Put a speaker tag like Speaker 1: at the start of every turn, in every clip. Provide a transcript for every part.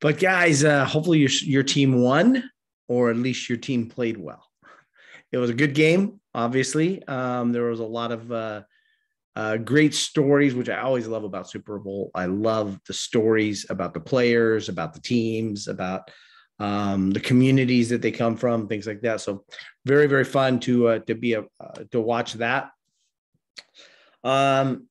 Speaker 1: But guys, uh, hopefully your your team won, or at least your team played well. It was a good game. Obviously, um, there was a lot of uh, uh, great stories, which I always love about Super Bowl. I love the stories about the players, about the teams, about um, the communities that they come from, things like that. So, very very fun to uh, to be a uh, to watch that. Um,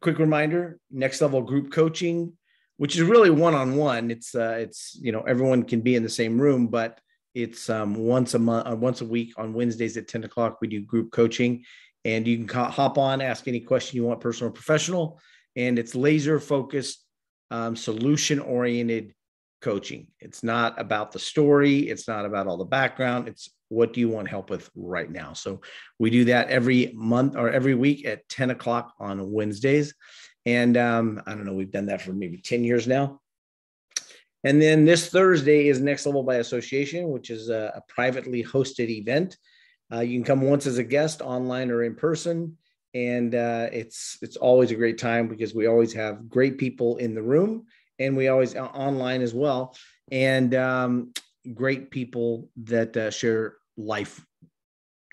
Speaker 1: quick reminder: next level group coaching which is really one on one. It's uh, it's you know everyone can be in the same room, but it's um, once a month, uh, once a week on Wednesdays at ten o'clock. We do group coaching, and you can hop on, ask any question you want, personal or professional, and it's laser focused, um, solution oriented coaching. It's not about the story. It's not about all the background. It's what do you want help with right now. So we do that every month or every week at ten o'clock on Wednesdays. And um, I don't know, we've done that for maybe 10 years now. And then this Thursday is Next Level by Association, which is a, a privately hosted event. Uh, you can come once as a guest, online or in person, and uh, it's it's always a great time because we always have great people in the room, and we always uh, online as well, and um, great people that uh, share life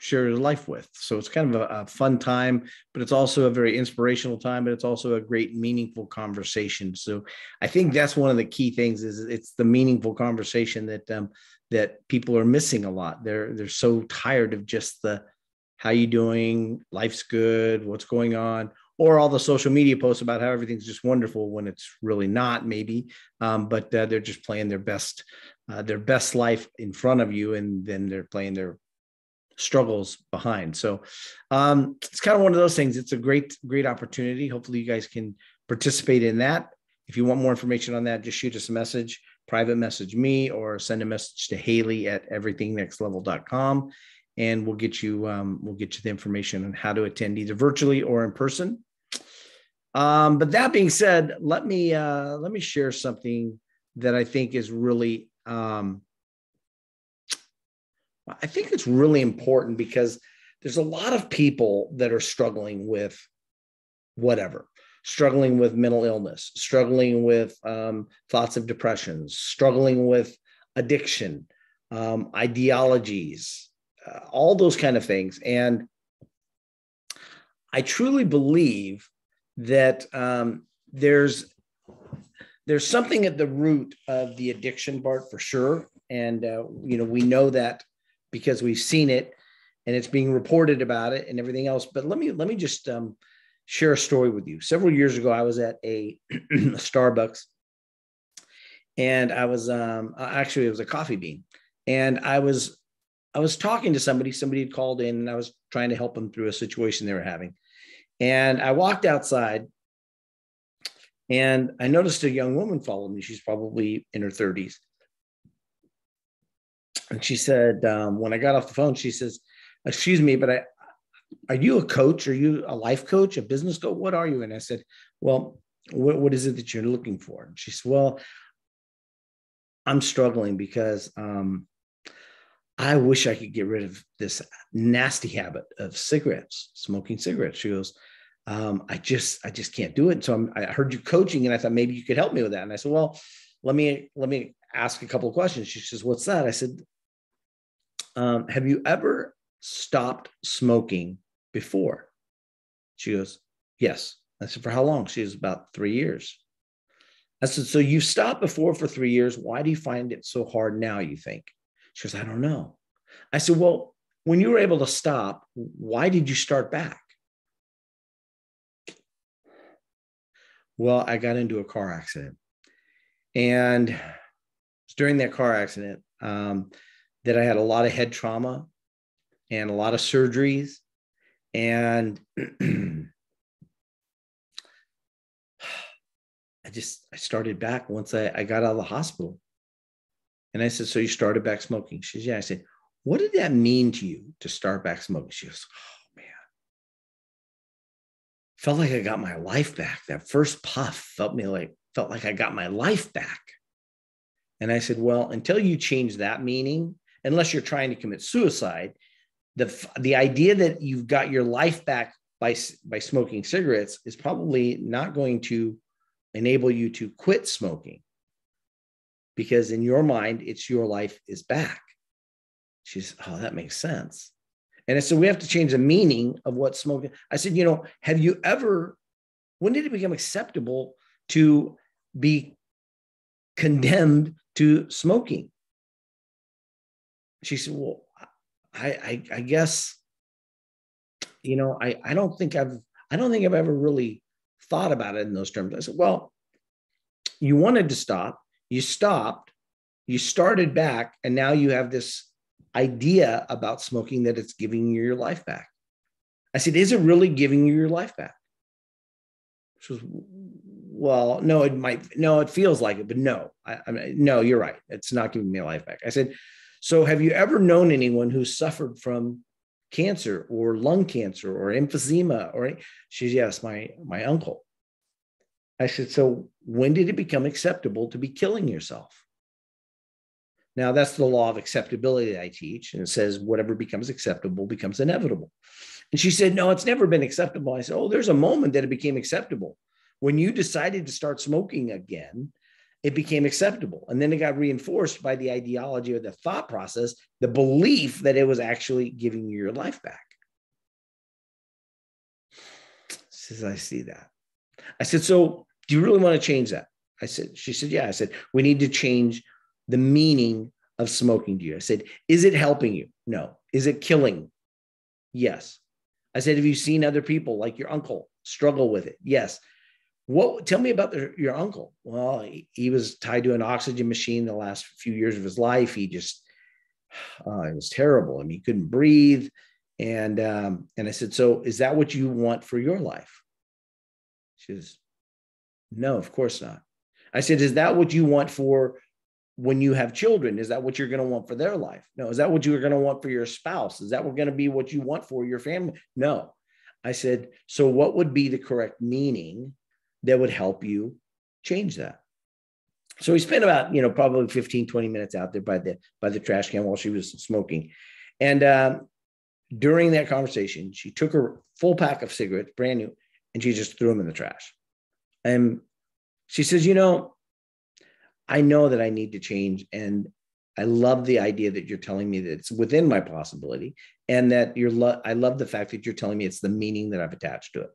Speaker 1: share life with. So it's kind of a, a, fun time, but it's also a very inspirational time, but it's also a great meaningful conversation. So I think that's one of the key things is it's the meaningful conversation that um, that people are missing a lot. They're they're so tired of just the how you doing, life's good, what's going on, or all the social media posts about how everything's just wonderful when it's really not, maybe. Um, but uh, they're just playing their best uh, their best life in front of you, and then they're playing their struggles behind. So um, it's kind of one of those things. It's a great, great opportunity. Hopefully, you guys can participate in that. If you want more information on that, just shoot us a message, private message me, or send a message to Haley at everythingnextlevel.com, and we'll get you um, we'll get you the information on how to attend either virtually or in person. Um, but that being said, let me uh, let me share something that I think is really um, I think it's really important because there's a lot of people that are struggling with whatever, struggling with mental illness, struggling with um, thoughts of depression, struggling with addiction, um, ideologies, uh, all those kind of things. And I truly believe that um, there's there's something at the root of the addiction, part for sure. And uh, you know, we know that because we've seen it and it's being reported about it and everything else. But let me let me just um, share a story with you. Several years ago, I was at a, Starbucks, and I was um, actually it was a coffee bean, and I was I was talking to somebody. Somebody had called in, and I was trying to help them through a situation they were having. And I walked outside, and I noticed a young woman follow me. She's probably in her 30s and she said um, when I got off the phone, she says, "Excuse me, but I." Are you a coach? Are you a life coach, a business coach? What are you? And I said, Well, what, is it that you're looking for? And she said, Well, I'm struggling because um, I wish I could get rid of this nasty habit of cigarettes, smoking cigarettes. She goes, um, I just, I just can't do it. So I'm, I heard you coaching, and I thought maybe you could help me with that. And I said, well, let me, let me ask a couple of questions. She says, what's that? I said, um, have you ever stopped smoking before? She goes, Yes. I said, For how long? She was about three years. I said, So you stopped before for three years. Why do you find it so hard now, you think? She goes, I don't know. I said, Well, when you were able to stop, why did you start back? Well, I got into a car accident. And during that car accident, um, that I had a lot of head trauma and a lot of surgeries. And I just I started back once I, I got out of the hospital. And I said, So you started back smoking? She said, Yeah. I said, What did that mean to you to start back smoking? She goes, Oh man. Felt like I got my life back. That first puff felt me like felt like I got my life back. And I said, Well, until you change that meaning, unless you're trying to commit suicide, the the idea that you've got your life back by by smoking cigarettes is probably not going to enable you to quit smoking. because in your mind, it's your life is back. She's, oh, that makes sense. And said, we have to change the meaning of what smoking. I said, you know, have you ever, when did it become acceptable to be condemned to smoking? She said, well, I, I, I guess, you know, I, I don't think I've, I don't think I've ever really thought about it in those terms. I said, well, you wanted to stop, you stopped, you started back, and now you have this idea about smoking that it's giving you your life back. I said, Is it really giving you your life back? She was, Well, no, it might, no, it feels like it, but no, I, I mean, no, you're right. It's not giving me a life back. I said, So have you ever known anyone who suffered from cancer or lung cancer or emphysema or she's yes my my uncle i said so when did it become acceptable to be killing yourself now, that's the law of acceptability that I teach. And it says whatever becomes acceptable becomes inevitable. And she said, No, it's never been acceptable. I said, Oh, there's a moment that it became acceptable. When you decided to start smoking again, it became acceptable. And then it got reinforced by the ideology or the thought process, the belief that it was actually giving you your life back. Says, I see that. I said, So do you really want to change that? I said, She said, Yeah. I said, We need to change the meaning of smoking to you. I said, Is it helping you? No. Is it killing? Yes. I said, Have you seen other people like your uncle struggle with it? Yes. What tell me about the, your uncle? Well, he, he, was tied to an oxygen machine the last few years of his life. He just, uh, it was terrible. I mean, he couldn't breathe. And um, and I said, So is that what you want for your life? She says, No, of course not. I said, Is that what you want for when you have children is that what you're going to want for their life no is that what you're going to want for your spouse is that going to be what you want for your family no i said so what would be the correct meaning that would help you change that so we spent about you know probably 15 20 minutes out there by the by the trash can while she was smoking and um, during that conversation she took her full pack of cigarettes brand new and she just threw them in the trash and she says you know I know that I need to change. And I love the idea that you're telling me that it's within my possibility and that you're, lo- I love the fact that you're telling me it's the meaning that I've attached to it.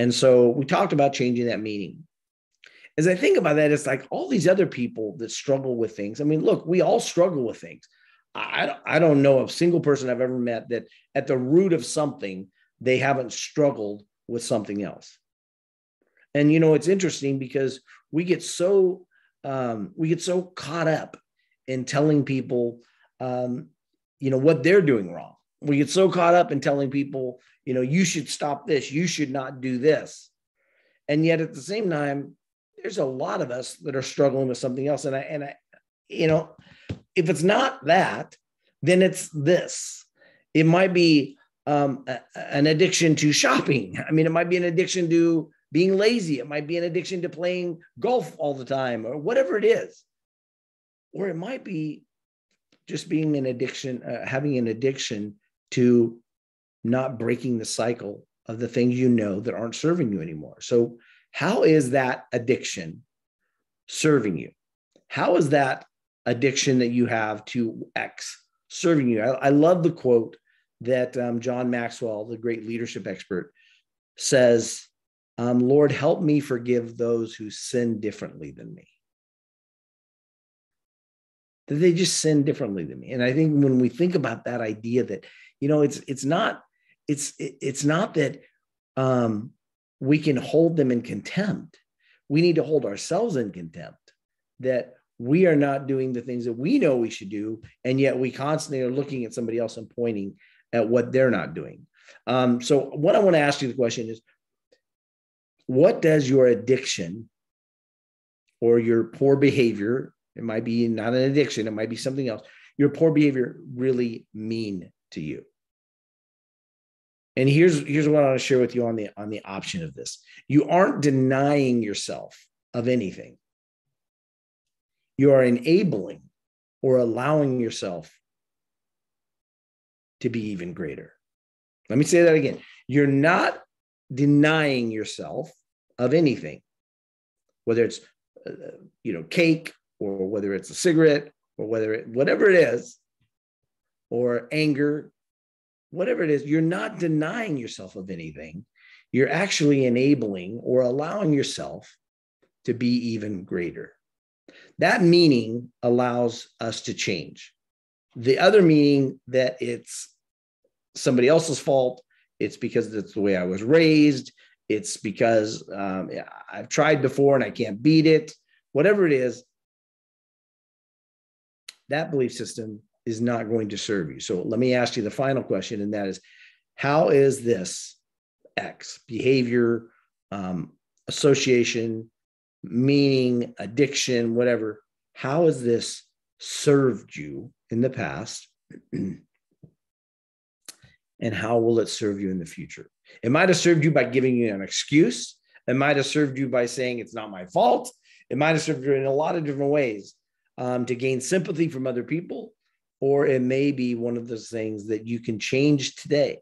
Speaker 1: And so we talked about changing that meaning. As I think about that, it's like all these other people that struggle with things. I mean, look, we all struggle with things. I, I don't know a single person I've ever met that at the root of something, they haven't struggled with something else. And, you know, it's interesting because we get so um, we get so caught up in telling people, um, you know, what they're doing wrong. We get so caught up in telling people, you know, you should stop this, you should not do this. And yet at the same time, there's a lot of us that are struggling with something else. And I, and I, you know, if it's not that, then it's this. It might be um, a, an addiction to shopping. I mean, it might be an addiction to being lazy. It might be an addiction to playing golf all the time or whatever it is. Or it might be just being an addiction, uh, having an addiction to not breaking the cycle of the things you know that aren't serving you anymore. So, how is that addiction serving you? How is that addiction that you have to X serving you? I, I love the quote that um, John Maxwell, the great leadership expert, says um, Lord, help me forgive those who sin differently than me. That they just sin differently than me. And I think when we think about that idea that, you know, it's it's not, it's it's not that um, we can hold them in contempt. We need to hold ourselves in contempt that we are not doing the things that we know we should do. And yet we constantly are looking at somebody else and pointing at what they're not doing. Um, so, what I want to ask you the question is what does your addiction or your poor behavior, it might be not an addiction, it might be something else, your poor behavior really mean to you? And here's here's what I want to share with you on the on the option of this. You aren't denying yourself of anything. You are enabling or allowing yourself to be even greater. Let me say that again. You're not denying yourself of anything, whether it's uh, you know cake or whether it's a cigarette, or whether it, whatever it is, or anger, whatever it is, you're not denying yourself of anything. You're actually enabling or allowing yourself to be even greater. That meaning allows us to change. The other meaning that it's somebody else's fault, it's because that's the way I was raised, it's because um, I've tried before and I can't beat it, whatever it is, that belief system is not going to serve you. So let me ask you the final question, and that is how is this X behavior, um, association, meaning, addiction, whatever, how has this served you in the past? and how will it serve you in the future? It might have served you by giving you an excuse. It might have served you by saying it's not my fault. It might have served you in a lot of different ways um, to gain sympathy from other people, or it may be one of those things that you can change today.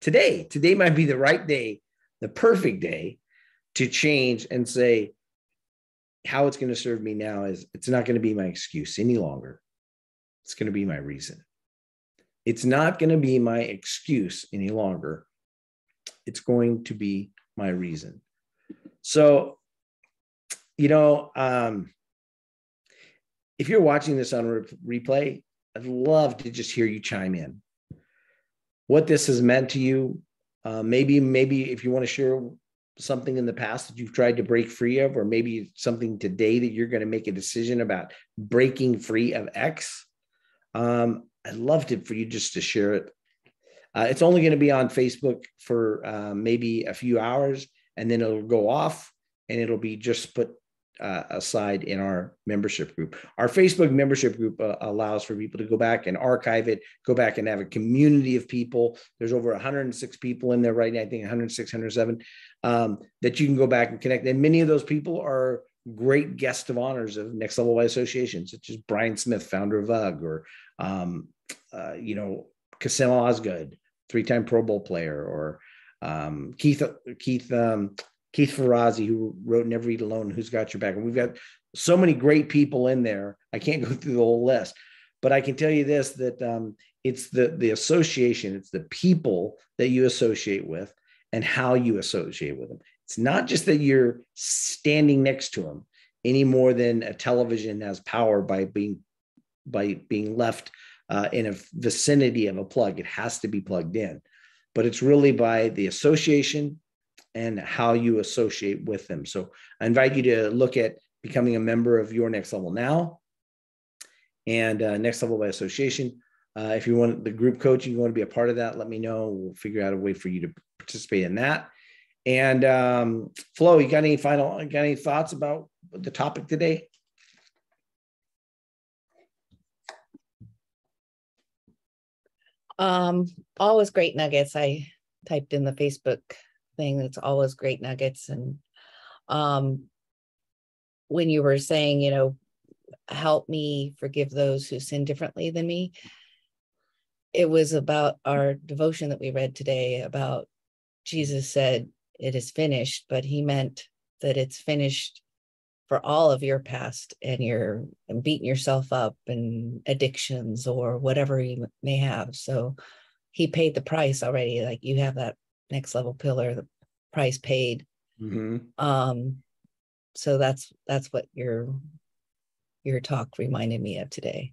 Speaker 1: Today, today might be the right day, the perfect day to change and say, how it's going to serve me now is it's not going to be my excuse any longer. It's going to be my reason. It's not going to be my excuse any longer. It's going to be my reason. So, you know, um, if you're watching this on re- replay, I'd love to just hear you chime in. What this has meant to you. Uh, maybe, maybe if you want to share something in the past that you've tried to break free of, or maybe something today that you're going to make a decision about breaking free of X. Um, I'd love to for you just to share it. Uh, it's only going to be on Facebook for uh, maybe a few hours, and then it'll go off, and it'll be just put uh, aside in our membership group. Our Facebook membership group uh, allows for people to go back and archive it, go back and have a community of people. There's over 106 people in there right now, I think 106, 107, um, that you can go back and connect. And many of those people are great guest of honors of Next Level by Association, such as Brian Smith, founder of UGG, or, um, uh, you know, Kassim Osgood, three-time Pro Bowl player, or um, Keith Keith um, Keith Ferrazzi, who wrote Never Eat Alone, Who's Got Your Back. And we've got so many great people in there. I can't go through the whole list, but I can tell you this that um, it's the, the association, it's the people that you associate with and how you associate with them. It's not just that you're standing next to them any more than a television has power by being by being left uh, in a vicinity of a plug. It has to be plugged in, but it's really by the association and how you associate with them. So I invite you to look at becoming a member of Your Next Level Now and uh, Next Level by Association. Uh, if you want the group coaching, you want to be a part of that, let me know. We'll figure out a way for you to participate in that. And um, Flo, you got any final, got any thoughts about the topic today?
Speaker 2: Um, always great nuggets. I typed in the Facebook thing. It's always great nuggets. And um, when you were saying, you know, help me forgive those who sin differently than me, it was about our devotion that we read today about Jesus said, It is finished, but he meant that it's finished for all of your past and your and beating yourself up and addictions or whatever you may have. So he paid the price already. Like you have that next level pillar, the price paid. Mm-hmm. Um, so that's that's what your your talk reminded me of today.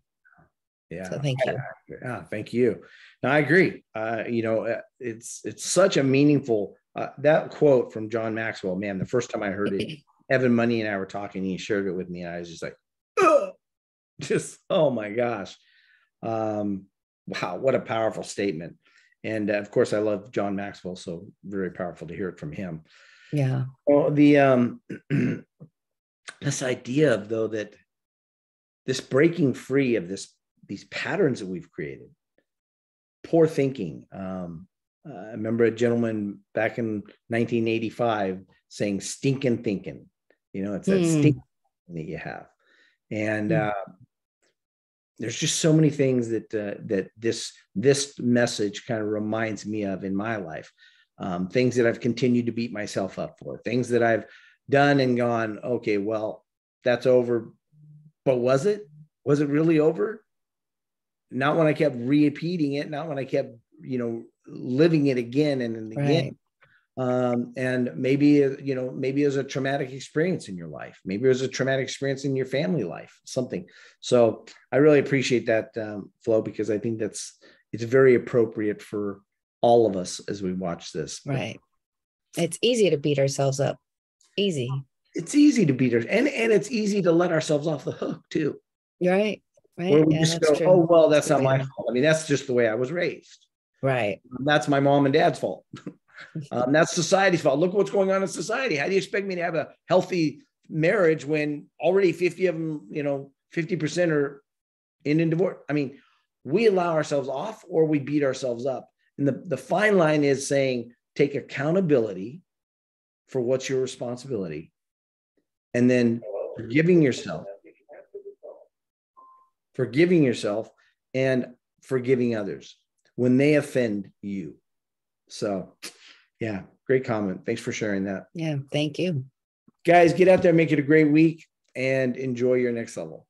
Speaker 1: Yeah.
Speaker 2: So thank you.
Speaker 1: Yeah, thank you. Now I agree. Uh, you know, uh, it's it's such a meaningful uh, that quote from John Maxwell. Man, the first time I heard it, Evan Money and I were talking. and He shared it with me, and I was just like, Ugh! just oh my gosh, um, wow, what a powerful statement. And uh, of course, I love John Maxwell, so very powerful to hear it from him.
Speaker 2: Yeah.
Speaker 1: Well, the um, this idea of though that this breaking free of this these patterns that we've created, poor thinking. Um, I remember a gentleman back in 1985 saying "stinking thinking." You know, it's that mm. stink that you have, and mm. uh, there's just so many things that uh, that this this message kind of reminds me of in my life um, things that i've continued to beat myself up for things that i've done and gone okay well that's over but was it? Was it really over? Not when I kept repeating it, not when I kept, you know, living it again and, and again. Um, and maybe you know maybe it was a traumatic experience in your life. Maybe it was a traumatic experience in your family life something. So i really appreciate that um, Flo because i think that's it's very appropriate for all of us as we watch this.
Speaker 2: Right. It's easy to beat ourselves up. Easy.
Speaker 1: It's easy to beat us and and it's easy to let ourselves off the hook too.
Speaker 2: Right right. Where
Speaker 1: we yeah, just go true. oh well that's, that's not my fault. I mean that's just the way i was raised.
Speaker 2: Right.
Speaker 1: That's my mom and dad's fault um, that's society's fault. Look what's going on in society. How do you expect me to have a healthy marriage when already 50 of them, you know, 50% are in in divorce? I mean, we allow ourselves off or we beat ourselves up. And the, the fine line is saying take accountability for what's your responsibility and then forgiving yourself, forgiving yourself and forgiving others when they offend you. So yeah, great comment. Thanks for sharing that.
Speaker 2: Yeah, thank you.
Speaker 1: Guys, get out there, make it a great week, and enjoy your next level.